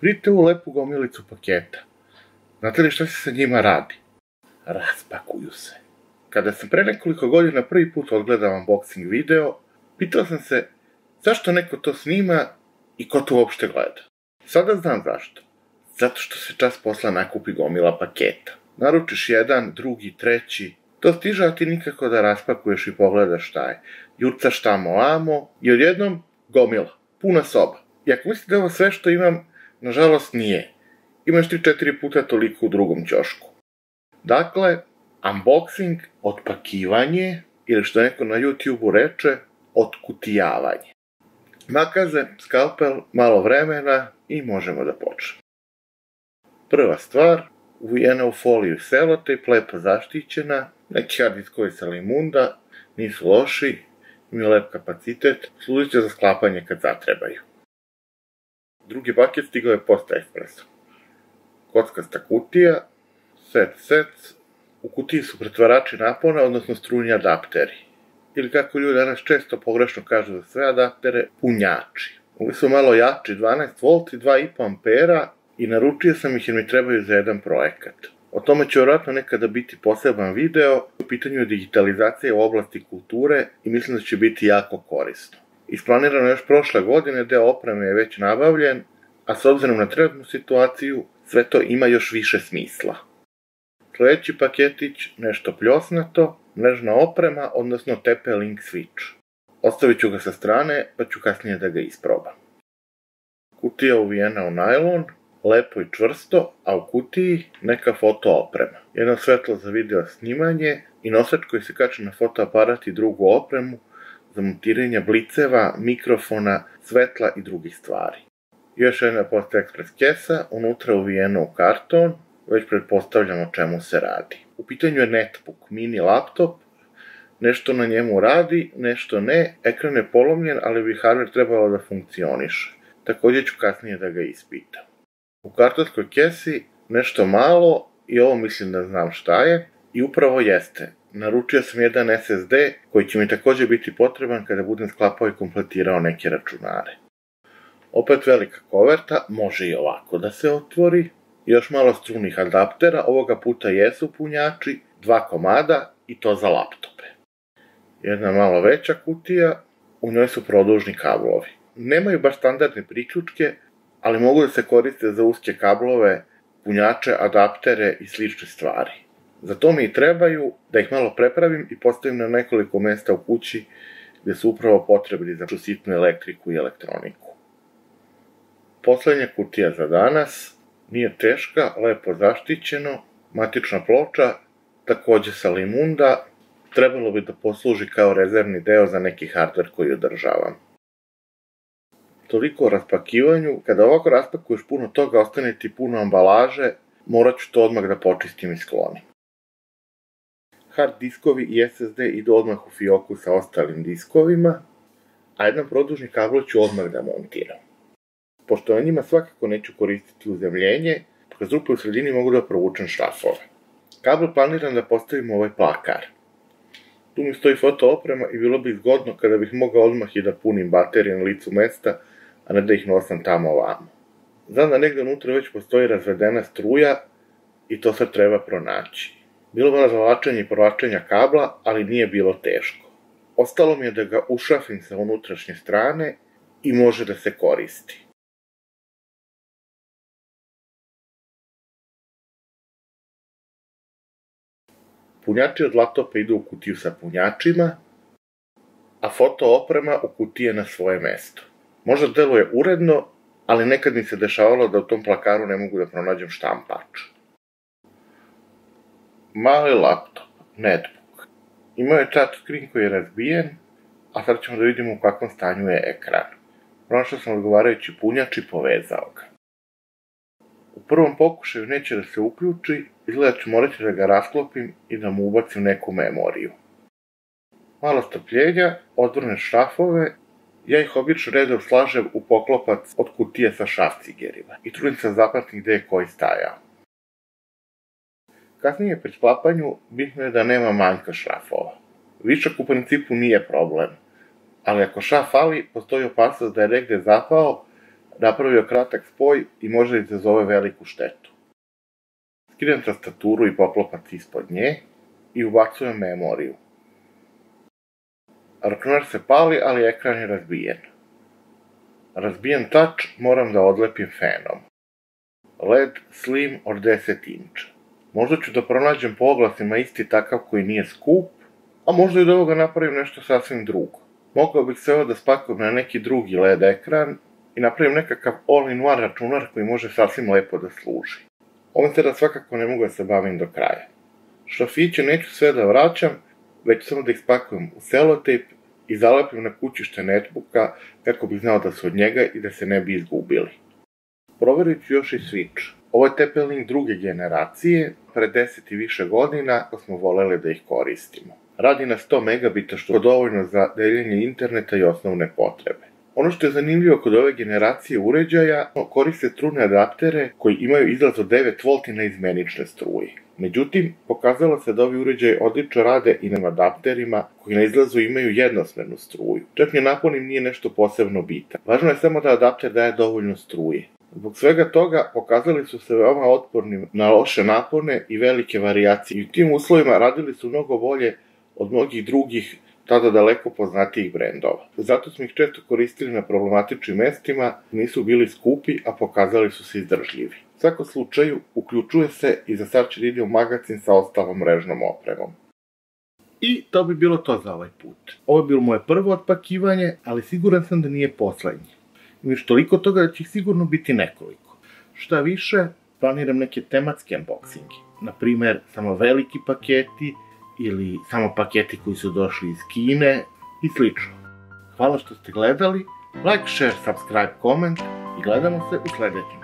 Vidite ovu lepu gomilicu paketa. Znate li šta se sa njima radi? Raspakuju se. Kada sam pre nekoliko godina prvi put odgledao unboxing video, pitao sam se zašto neko to snima i ko to uopšte gleda. Sada znam zašto. Zato što se čas posla nakupi gomila paketa. Naručiš jedan, drugi, treći, to stiže, a ti nikako da raspakuješ i pogledaš šta je. Jurcaš tamo amo i odjednom gomila, puna soba. I ako mislite da ovo sve što imam, nažalost nije. Imaš ti četiri puta toliko u drugom ćošku. Dakle, unboxing, otpakivanje, ili što neko na YouTube-u reče, otkutijavanje. Nakaze, skalpel, malo vremena i možemo da počnemo. Prva stvar, uvijena u foliju selotejp, lepo zaštićena, neki hard diskovi sa limunda, nisu loši, imaju lep kapacitet, služit će za sklapanje kad zatrebaju. Drugi paket stigao je Posta Expresso. Kockasta kutija, set set, u kutiji su pretvarači napona, odnosno strunji adapteri. Ili kako ljudi danas često pogrešno kažu za sve adaptere, punjači. Ovi su malo jači, 12 V i 2,5 ampera i naručio sam ih jer mi trebaju za jedan projekat. O tome će vjerojatno nekada biti poseban video. U pitanju je digitalizacija u oblasti kulture i mislim da će biti jako korisno. Isplanirano još prošle godine, deo opreme je već nabavljen, a s obzirom na trenutnu situaciju, sve to ima još više smisla. Sledeći paketić, nešto pljosnato, mrežna oprema, odnosno TP-Link switch. Ostavit ću ga sa strane, pa ću kasnije da ga isprobam. Kutija uvijena u najlon, lepo i čvrsto, a u kutiji neka foto oprema. Jedno svetlo za video snimanje i nosač koji se kače na fotoaparat i drugu opremu za montiranje bliceva, mikrofona, svetla i drugih stvari. Još jedna Post Express kesa, unutra uvijena u karton, već pretpostavljamo čemu se radi. U pitanju je netbook, mini laptop, nešto na njemu radi, nešto ne, ekran je polomljen, ali bi hardware trebalo da funkcioniše. Takođe ću kasnije da ga ispitam. U kartonskoj kesi nešto malo i ovo mislim da znam šta je i upravo jeste. Naručio sam jedan SSD koji će mi takođe biti potreban kada budem sklapao i kompletirao neke računare. Opet velika koverta, može i ovako da se otvori. Još malo strunih adaptera, ovoga puta jesu punjači, dva komada i to za laptope. Jedna malo veća kutija, u njoj su produžni kablovi. Nemaju baš standardne priključke, ali mogu da se koriste za uske kablove, punjače, adaptere i slične stvari. Za to mi i trebaju da ih malo prepravim i postavim na nekoliko mesta u kući gde su upravo potrebni za sitnu elektriku i elektroniku. Poslednja kutija za danas nije teška, lepo zaštićeno, matična ploča, takođe sa limunda, trebalo bi da posluži kao rezervni deo za neki hardware koji održavam toliko o raspakivanju, kada ovako raspakuješ puno toga, ostane ti puno ambalaže, morat ću to odmah da počistim i sklonim. Hard diskovi i SSD idu odmah u fioku sa ostalim diskovima, a jedan produžni kabel ću odmah da montiram. Pošto na njima svakako neću koristiti uzemljenje, kroz rupe u sredini mogu da provučem šrafove. Kabel planiram da postavim ovaj plakar. Tu mi stoji foto oprema i bilo bi zgodno kada bih mogao odmah i da punim baterije na licu mesta, a ne da ih nosam tamo ovamo. Znam da negde unutra već postoji razvedena struja i to sad treba pronaći. Bilo je zavlačenje i provlačenja kabla, ali nije bilo teško. Ostalo mi je da ga ušafim sa unutrašnje strane i može da se koristi. Punjači od laptopa idu u kutiju sa punjačima, a foto oprema u kutije na svoje mesto. Možda deluje uredno, ali nekad mi se dešavalo da u tom plakaru ne mogu da pronađem štampač. Mali laptop, netbook. Imao je touchscreen koji je razbijen, a sad ćemo da vidimo u kakvom stanju je ekran. Pronašao sam odgovarajući punjač i povezao ga. U prvom pokušaju neće da se uključi, izgleda ću morati da ga rasklopim i da mu ubacim neku memoriju. Malo strpljenja, odvrne šrafove Ja ih obično redom slažem u poklopac od kutije sa šafcigerima i trudim se da zapamtim gde je koji stajao. Kasnije pri sklapanju bitno je da nema manjka šrafova. Višak u principu nije problem, ali ako šaf fali, postoji opasnost da je negde zapao, napravio kratak spoj i može da izazove veliku štetu. Skidam tastaturu i poklopac ispod nje i ubacujem memoriju. Računar se pali, ali ekran je razbijen. Razbijen touch moram da odlepim fenom. LED slim od 10 inč. Možda ću da pronađem po oglasima isti takav koji nije skup, a možda i da ovoga napravim nešto sasvim drugo. Mogao bih se ovo da spakujem na neki drugi LED ekran i napravim nekakav all-in-one računar koji može sasvim lepo da služi. Ovim sada svakako ne mogu da se bavim do kraja. Šafiće neću sve da vraćam, već samo da ih spakujem u selotejp i zalepim na kućište netbooka kako bih znao da su od njega i da se ne bi izgubili. Proverit ću još i Switch. Ovo je TP-Link druge generacije, pre 10 i više godina, ako smo voleli da ih koristimo. Radi na 100 megabita što je dovoljno za deljenje interneta i osnovne potrebe. Ono što je zanimljivo kod ove generacije uređaja, koriste strune adaptere koji imaju izlaz od 9 V na izmenične struje. Međutim, pokazalo se da ovi uređaji odlično rade i na adapterima koji na izlazu imaju jednosmernu struju. Čak ni naponim nije nešto posebno bitan. Važno je samo da adapter daje dovoljno struje. Zbog svega toga pokazali su se veoma otporni na loše napone i velike varijacije i u tim uslovima radili su mnogo bolje od mnogih drugih tada daleko poznatijih brendova. Zato smo ih često koristili na problematičnim mestima, nisu bili skupi, a pokazali su se izdržljivi. U svakom slučaju, uključuje se i za Search Radio magazin sa ostalom mrežnom opremom. I to bi bilo to za ovaj put. Ovo je bilo moje prvo otpakivanje, ali siguran sam da nije poslednje. Imaš toliko toga da će ih sigurno biti nekoliko. Šta više, planiram neke tematske unboxinge. Naprimer, samo veliki paketi, ili samo paketi koji su došli iz Kine i slično. Hvala što ste gledali, like, share, subscribe, comment i gledamo se u sledećem.